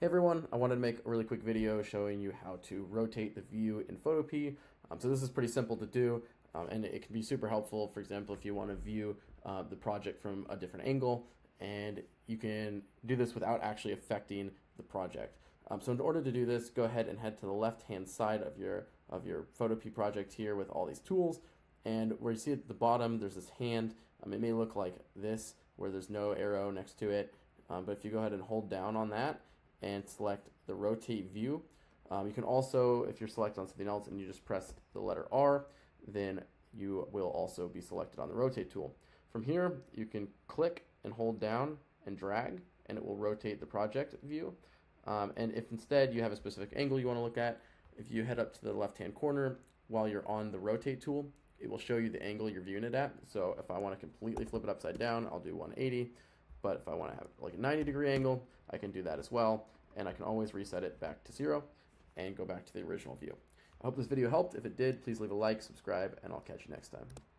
Hey everyone, I wanted to make a really quick video showing you how to rotate the view in Photopea. Um, so this is pretty simple to do um, and it can be super helpful, for example, if you want to view uh, the project from a different angle and you can do this without actually affecting the project. Um, so in order to do this, go ahead and head to the left hand side of your, of your Photopea project here with all these tools. And where you see at the bottom there's this hand, um, it may look like this where there's no arrow next to it, um, but if you go ahead and hold down on that and select the rotate view. Um, you can also, if you're selected on something else and you just press the letter R, then you will also be selected on the rotate tool. From here, you can click and hold down and drag and it will rotate the project view. Um, and if instead you have a specific angle you want to look at, if you head up to the left hand corner while you're on the rotate tool, it will show you the angle you're viewing it at. So if I want to completely flip it upside down, I'll do 180. But if I want to have like a 90 degree angle, I can do that as well. And I can always reset it back to zero and go back to the original view. I hope this video helped. If it did, please leave a like, subscribe, and I'll catch you next time.